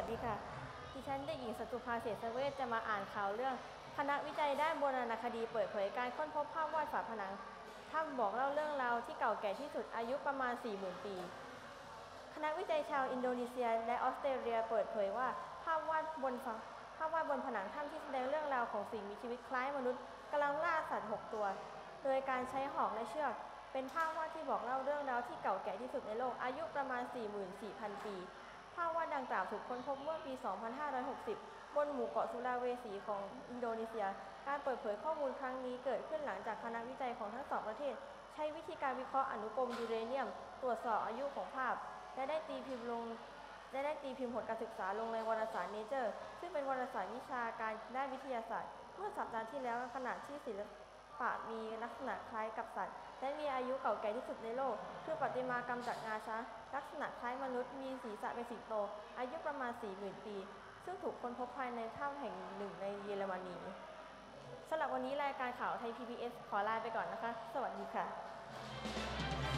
วัสดีค่ะ ดิฉันเด็กหญิงสตุภาเสศเวชจะมาอ่านข่าวเรื่อง คณะวิจัยด้านโบราณคดีเปิดเผยการค้นพบภาพวาดฝาผนังถ้ำบอกเล่าเรื่องราวที่เก่าแก่ที่สุดอายุประมาณ 40,000 ปี คณะวิจัยชาวอินโดนีเซีย และออสเตรเลียเปิดเผยว่าภาพวาดบนภาพวาดบนผนังถ้ำที่แสดงเรื่องราวของสิ่งมีชีวิตคล้ายมนุษย์กำลังล่าสัตว์ 6 ตัว โดยการใช้หอกและเชือกเป็นภาพวาดที่บอกเล่าเรื่องราวที่เก่าแก่ที่สุดในโลกอายุประมาณ 44,000 ปี ดังกล่าวถูกค้นพบเมื่อปี 2560 บนหมู่เกาะสุลาเวสีของอินโดนีเซีย การเปิดเผยข้อมูลครั้งนี้เกิดขึ้นหลังจากคณะวิจัยของทั้งสองประเทศ ใช้วิธีการวิเคราะห์อนุกรมยูเรเนียม ตรวจสอบอายุของภาพ และได้ตีพิมพ์ลงและได้ตีพิมพ์ผลการศึกษาลงในวารสารเนเจอร์ซึ่งเป็นวารสารวิชาการด้านวิทยาศาสตร์ เมื่อสัปดาห์ที่แล้วขณะที่ศิลปะมีลักษณะคล้ายกับสัตว์ และมีอายุเก่าแก่ที่สุดในโลก คือปติมากรรมจากงาช้างลักษณะคล้ายมนุษย์มีศีรษะเป็นสิงโต อายุประมาณ 40,000 ปี ซึ่งถูกค้นพบภายในถ้ำแห่งหนึ่งในเยอรมนีสำหรับวันนี้รายการข่าวไทย PBS ขอลาไปก่อนนะคะ สวัสดีค่ะ